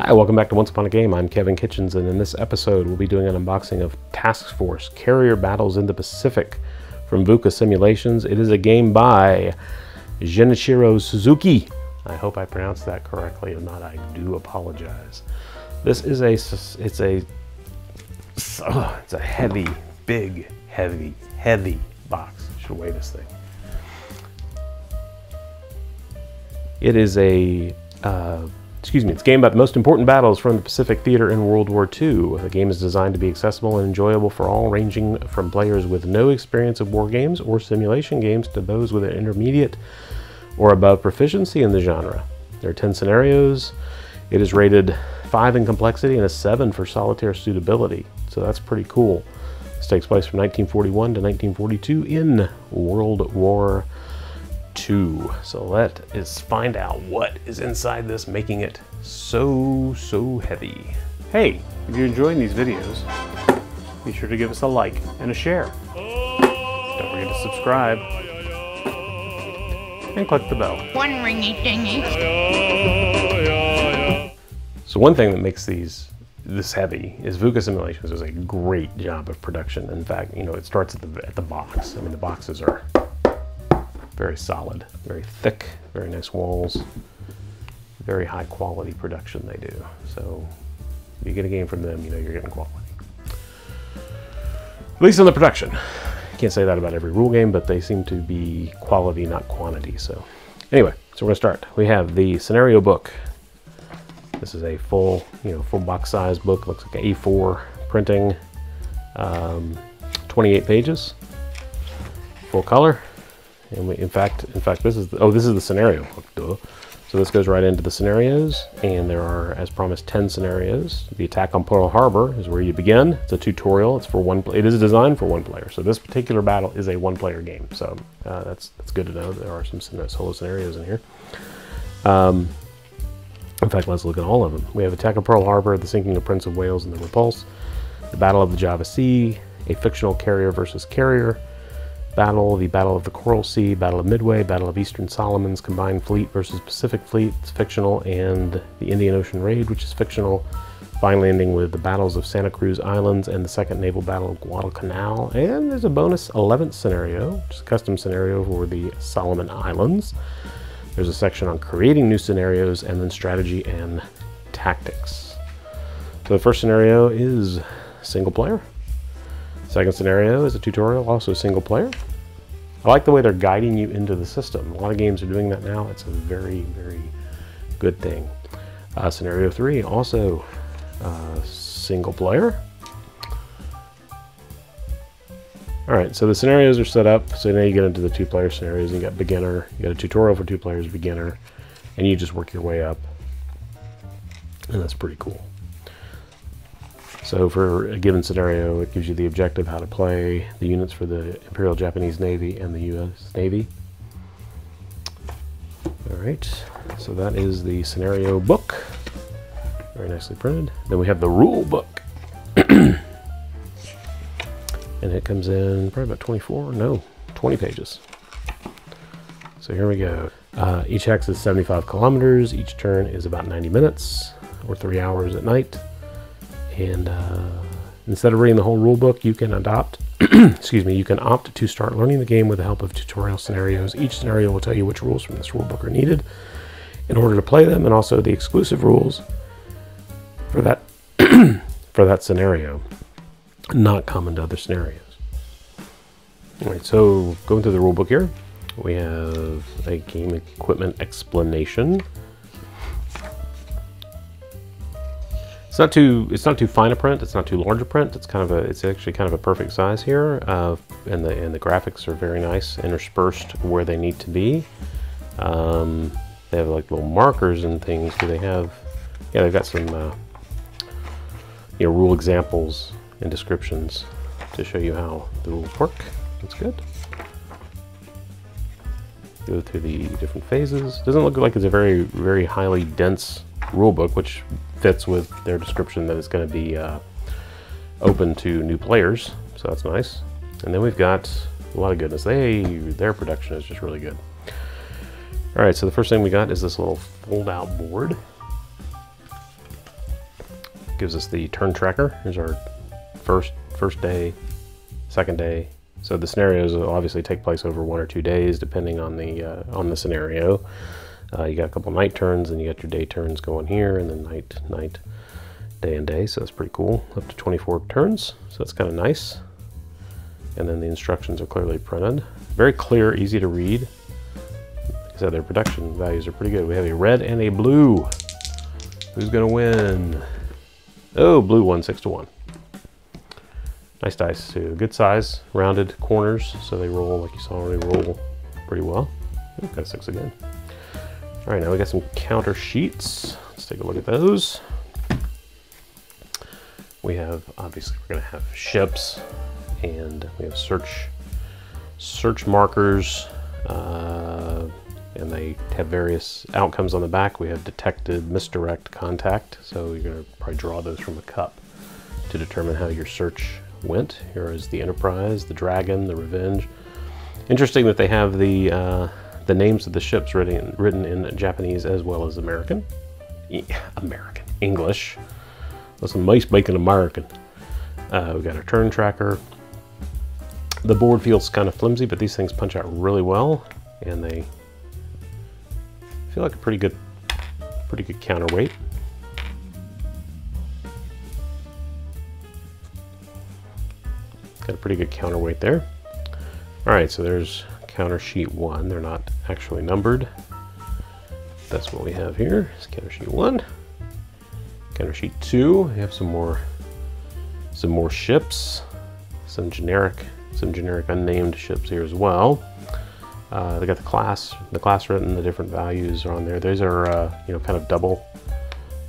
Hi, welcome back to Ones Upon a Game. I'm Kevin Kitchens, and in this episode, we'll be doing an unboxing of Task Force Carrier Battles in the Pacific from VUCA Simulations. It is a game by Genichiro Suzuki. I hope I pronounced that correctly. If not, I do apologize. This is a it's a it's a heavy, big, heavy, heavy box. Should weigh this thing. It is a uh, excuse me, it's a game about the most important battles from the Pacific Theater in World War II. The game is designed to be accessible and enjoyable for all, ranging from players with no experience of war games or simulation games to those with an intermediate or above proficiency in the genre. There are 10 scenarios. It is rated 5 in complexity and a 7 for solitaire suitability, so that's pretty cool. This takes place from 1941 to 1942 in World War 2. So let us find out what is inside this, making it so, so heavy. Hey, if you're enjoying these videos, be sure to give us a like and a share. Don't forget to subscribe and click the bell. One ringy dingy. So one thing that makes these this heavy is VUCA Simulations does a great job of production. In fact, you know, it starts at the at the box. I mean, the boxes are very solid, very thick, very nice walls, very high quality production they do. So you get a game from them, you know you're getting quality. At least in the production. Can't say that about every rule game, but they seem to be quality, not quantity. So anyway, so we're gonna start. We have the scenario book. This is a full, you know, full box size book. Looks like an A4 printing, um, 28 pages, full color. And we, in fact, in fact, this is the, oh, this is the scenario Duh. So this goes right into the scenarios, and there are, as promised, 10 scenarios. The attack on Pearl Harbor is where you begin. It's a tutorial. It's for one. It is designed for one player. So this particular battle is a one-player game. So uh, that's that's good to know. There are some solo scenarios in here. Um, in fact, let's look at all of them. We have Attack on Pearl Harbor, the sinking of Prince of Wales, and the Repulse, the Battle of the Java Sea, a fictional carrier versus carrier, battle, the Battle of the Coral Sea, Battle of Midway, Battle of Eastern Solomons, Combined Fleet versus Pacific Fleet, it's fictional, and the Indian Ocean Raid, which is fictional. Finally ending with the battles of Santa Cruz Islands and the Second Naval Battle of Guadalcanal. And there's a bonus 11th scenario, which is a custom scenario for the Solomon Islands. There's a section on creating new scenarios and then strategy and tactics. So the first scenario is single player. Second scenario is a tutorial, also single player. I like the way they're guiding you into the system. A lot of games are doing that now. It's a very, very good thing. Uh, scenario three, also uh, single player. All right, so the scenarios are set up. So now you get into the two-player scenarios. You got beginner, you got a tutorial for two players, beginner, and you just work your way up. And that's pretty cool. So for a given scenario, it gives you the objective, how to play, the units for the Imperial Japanese Navy and the U.S. Navy. All right, so that is the scenario book. Very nicely printed. Then we have the rule book. and it comes in probably about 24, no, 20 pages. So here we go. Uh, each hex is 75 kilometers. Each turn is about 90 minutes or three hours at night. And uh, instead of reading the whole rule book, you can adopt, excuse me, you can opt to start learning the game with the help of tutorial scenarios. Each scenario will tell you which rules from this rule book are needed in order to play them, and also the exclusive rules for that for that scenario, not common to other scenarios. All right, so going through the rule book here, we have a game equipment explanation. It's not too it's not too fine a print. It's not too large a print. It's kind of a it's actually kind of a perfect size here, uh, and the and the graphics are very nice, interspersed where they need to be. Um, they have like little markers and things. Do they have? Yeah, they've got some uh, you know rule examples and descriptions to show you how the rules work. That's good. Go through the different phases. Doesn't look like it's a very very highly dense rule book, which fits with their description that it's going to be uh, open to new players. So that's nice. And then we've got a lot of goodness. They Their production is just really good. All right, so the first thing we got is this little fold-out board. gives us the turn tracker. Here's our first first day, second day. So the scenarios will obviously take place over one or two days, depending on the uh, on the scenario. Uh, you got a couple night turns, and you got your day turns going here, and then night, night, day, and day. So that's pretty cool. Up to 24 turns, so that's kind of nice. And then the instructions are clearly printed. Very clear, easy to read. Like I said, their production values are pretty good. We have a red and a blue. Who's gonna win? Oh, blue won six to one. Nice dice too. Good size, rounded corners, so they roll like you saw already roll pretty well. Ooh, got a six again. All right, now we got some counter sheets. Let's take a look at those. We have, obviously we're gonna have ships and we have search, search markers, uh, and they have various outcomes on the back. We have detected, misdirect, contact. So you're gonna probably draw those from a cup to determine how your search went. Here is the Enterprise, the Dragon, the Revenge. Interesting that they have the uh, the names of the ships written written in Japanese as well as American. Yeah, American English. That's Listen, mice making American. Uh, we got our turn tracker. The board feels kind of flimsy, but these things punch out really well, and they feel like a pretty good, pretty good counterweight. Got a pretty good counterweight there. All right, so there's counter sheet one. They're not actually numbered. That's what we have here. It's counter sheet one. Counter sheet two. We have some more, some more ships, some generic, some generic unnamed ships here as well. Uh, they got the class, the class written, the different values are on there. These are, uh, you know, kind of double,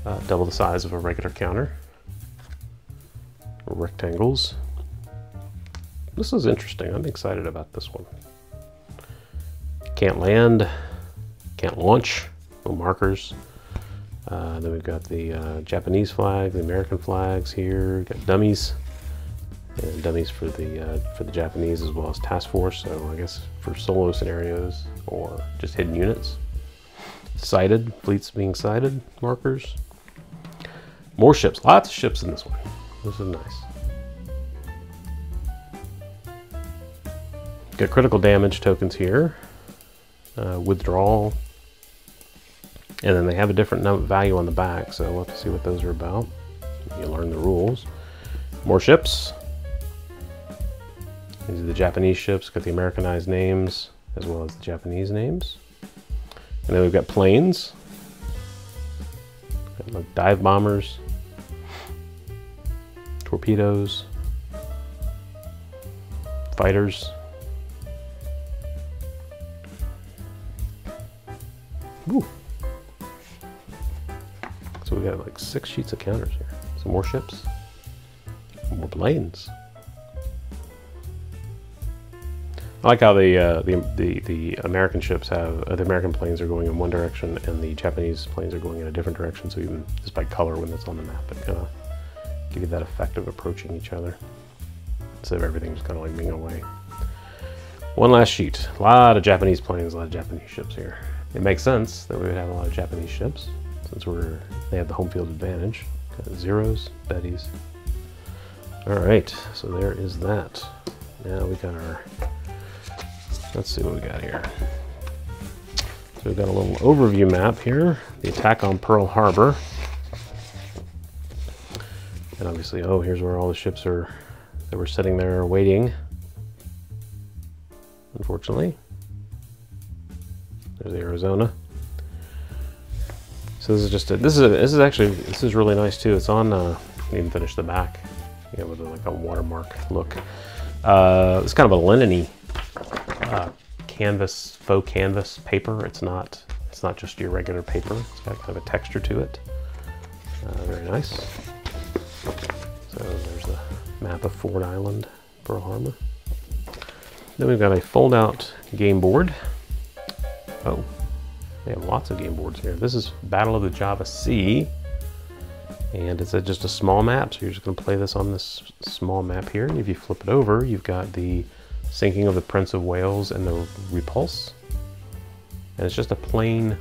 uh, double the size of a regular counter. Rectangles. This is interesting. I'm excited about this one. Can't land, can't launch, no markers. Uh, then we've got the uh, Japanese flag, the American flags here. We've got dummies, and dummies for the uh, for the Japanese as well as task force. So I guess for solo scenarios or just hidden units. Sighted fleets being sighted markers. More ships, lots of ships in this one. This is nice. Got critical damage tokens here. Uh, withdrawal. And then they have a different value on the back, so we'll have to see what those are about. You learn the rules. More ships. These are the Japanese ships, got the Americanized names as well as the Japanese names. And then we've got planes. Dive bombers. Torpedoes. Fighters. So we got like six sheets of counters here. Some more ships. More planes. I like how the, uh, the, the the American ships have uh, the American planes are going in one direction and the Japanese planes are going in a different direction. So even just by color when it's on the map, it kind of give you that effect of approaching each other. So everything's kind of like being away. One last sheet. A lot of Japanese planes, a lot of Japanese ships here. It makes sense that we would have a lot of Japanese ships since we're they have the home field advantage. Got zeros, betties. All right, so there is that. Now we got our. Let's see what we got here. So we've got a little overview map here. The attack on Pearl Harbor. And obviously, oh, here's where all the ships are that were sitting there waiting. Unfortunately. There's the Arizona. So this is just a, this is a, this is actually this is really nice too. It's on uh, even finish the back, Yeah, with like a watermark look. Uh, it's kind of a linen uh, canvas, faux canvas paper. It's not it's not just your regular paper. It's got kind of a texture to it. Uh, very nice. So there's the map of Ford Island, Pearl Harbor. Then we've got a fold-out game board. Oh, they have lots of game boards here. This is Battle of the Java Sea. And it's a, just a small map, so you're just going to play this on this small map here. And if you flip it over, you've got the sinking of the Prince of Wales and the repulse. And it's just a plain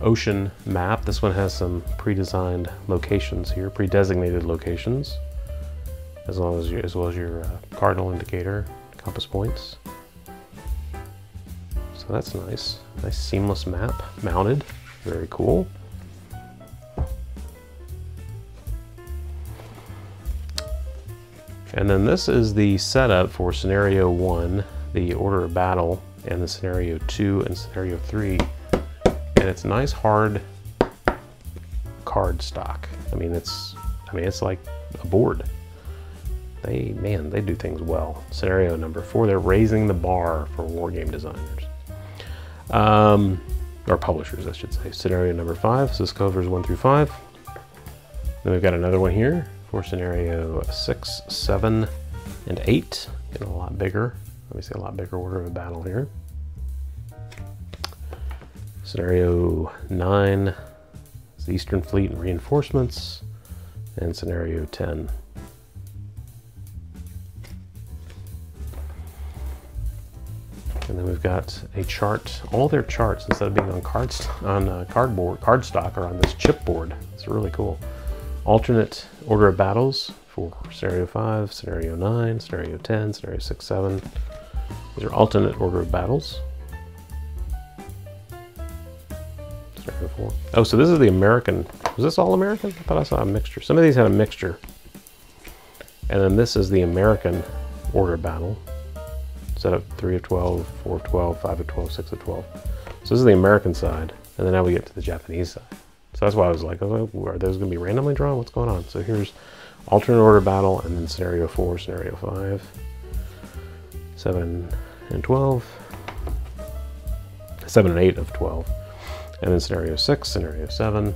ocean map. This one has some pre-designed locations here, pre-designated locations, as well as your, as well as your uh, cardinal indicator, compass points. So that's nice. Nice seamless map mounted. Very cool. And then this is the setup for scenario one, the order of battle, and the scenario two and scenario three. And it's nice hard card stock. I mean, it's, I mean, it's like a board. They, man, they do things well. Scenario number four, they're raising the bar for wargame designers. Um, or publishers, I should say. Scenario number five, so this covers one through five. Then we've got another one here for scenario six, seven, and eight. Getting a lot bigger. Let me see a lot bigger order of battle here. Scenario nine is the Eastern Fleet and reinforcements, and scenario 10. And then we've got a chart. All their charts, instead of being on cards on uh, cardboard, cardstock, are on this chipboard. It's really cool alternate order of battles for scenario 5, scenario 9, scenario 10, scenario 6, 7. These are alternate order of battles. Scenario 4. Oh, so this is the American. Was this all American? I thought I saw a mixture. Some of these had a mixture. And then this is the American order battle. Set up 3 of 12, 4 of 12, 5 of 12, 6 of 12. So this is the American side. And then now we get to the Japanese side. So that's why I was like, oh, are those going to be randomly drawn? What's going on? So here's alternate order battle, and then scenario 4, scenario 5, 7 and 12, 7 and 8 of 12, and then scenario 6, scenario 7,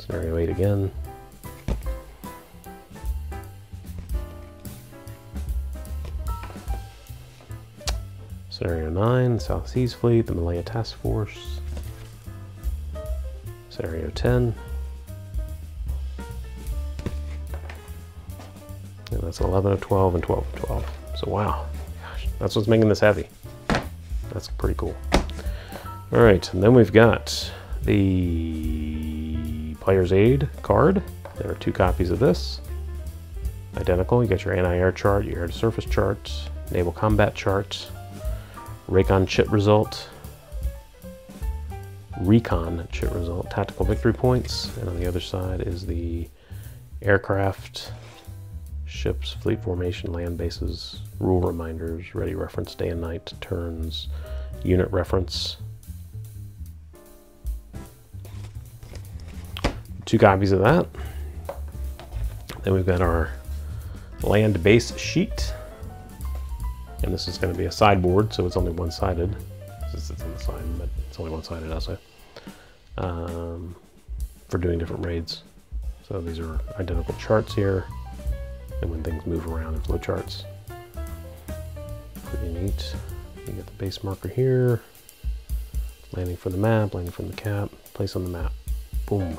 scenario 8 again, Scenario 9, South Seas Fleet, the Malaya Task Force, Scenario 10. And that's 11 of 12 and 12 of 12. So wow, gosh, that's what's making this heavy. That's pretty cool. All right, and then we've got the Player's Aid card. There are two copies of this. Identical, you got your anti-air chart, your air-to-surface chart, naval combat chart, Raycon chip result, recon chip result, tactical victory points, and on the other side is the aircraft, ships, fleet formation, land bases, rule reminders, ready reference, day and night, turns, unit reference. Two copies of that. Then we've got our land base sheet. And this is going to be a sideboard, so it's only one-sided. This is on the side, but it's only one-sided also um, for doing different raids. So these are identical charts here, and when things move around in flow charts. Pretty neat. You get the base marker here, landing for the map, landing from the cap, place on the map. Boom.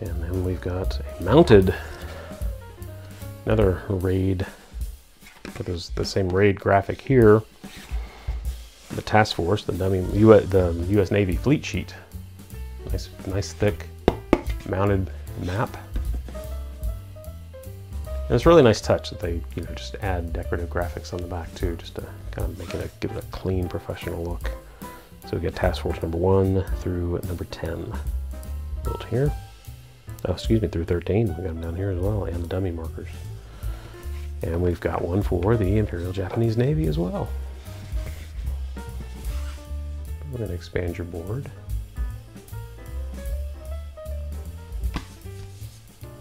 And then we've got a mounted, another raid. It is the same raid graphic here, the task force, the dummy, US, the U.S. Navy fleet sheet. Nice, nice thick mounted map. And it's a really nice touch that they, you know, just add decorative graphics on the back too, just to kind of make it a, give it a clean professional look. So we get task force number one through number 10 built here. Oh, excuse me, through 13. We got them down here as well, and the dummy markers. And we've got one for the Imperial Japanese Navy as well. We're going to expand your board.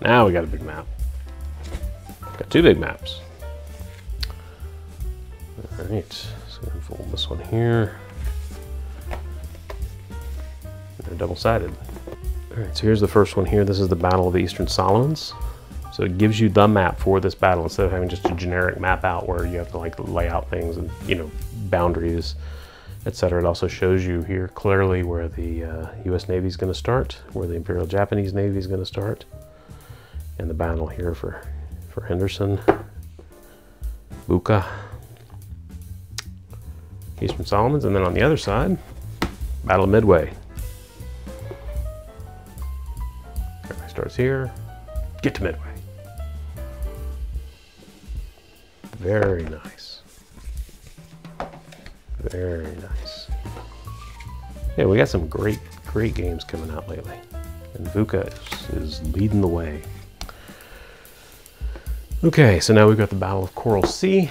Now we got a big map. Got two big maps. All right, so I'm fold this one here. They're double-sided. All right, so here's the first one here. This is the Battle of the Eastern Solomons. So it gives you the map for this battle instead of having just a generic map out where you have to like lay out things and, you know, boundaries etc. It also shows you here clearly where the uh, U.S. Navy is going to start, where the Imperial Japanese Navy is going to start, and the battle here for, for Henderson, Buka, Eastern Solomons, and then on the other side, Battle of Midway. Everybody starts here. Get to Midway. Very nice. Very nice. Yeah, we got some great, great games coming out lately. And VUCA is, is leading the way. Okay, so now we've got the Battle of Coral Sea.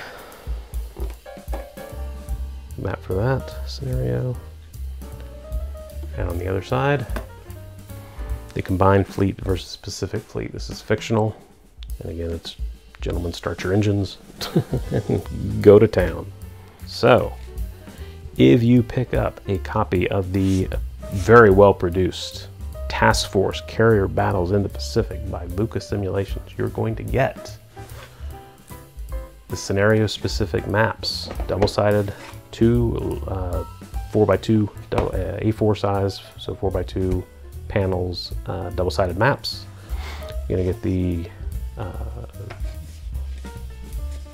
Map for that scenario. And on the other side, the combined fleet versus Pacific fleet. This is fictional. And again, it's gentlemen, start your engines and go to town. So, if you pick up a copy of the very well produced Task Force Carrier Battles in the Pacific by VUCA Simulations, you're going to get the scenario specific maps, double sided, two uh, 4x2 uh, A4 size, so 4x2 panels, uh, double sided maps. You're going to get the uh,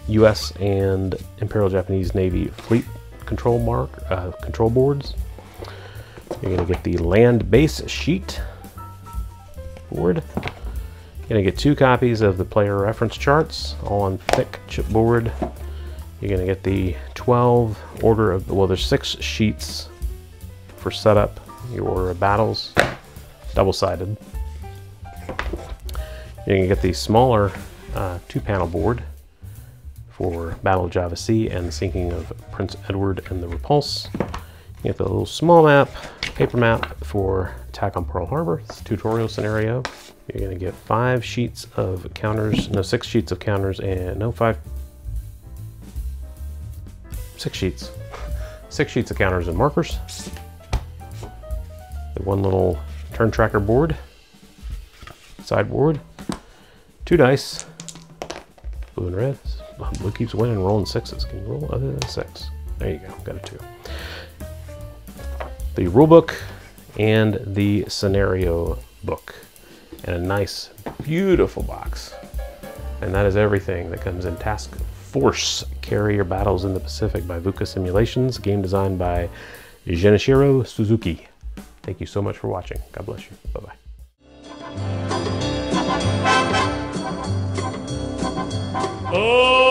U.S. and Imperial Japanese Navy fleet control mark uh, control boards. You're to get the land base sheet board. You're to get two copies of the player reference charts, all on thick chipboard. You're to get the 12 order of, well, there's six sheets for setup your battles, double-sided. You're to get the smaller uh, two-panel board for Battle of Java Sea and the sinking of Prince Edward and the Repulse. You get the little small map, paper map for Attack on Pearl Harbor. It's a tutorial scenario. You're gonna get five sheets of counters, no, six sheets of counters and no five, six sheets. Six sheets of counters and markers. The one little turn tracker board, sideboard, two dice, blue and red, Blue keeps winning, rolling sixes. Can you roll other than six? There you go, got a two. The rule book and the scenario book. And a nice, beautiful box. And that is everything that comes in Task Force Carrier Battles in the Pacific by VUCA Simulations, game designed by Genichiro Suzuki. Thank you so much for watching. God bless you. Bye-bye. Oh!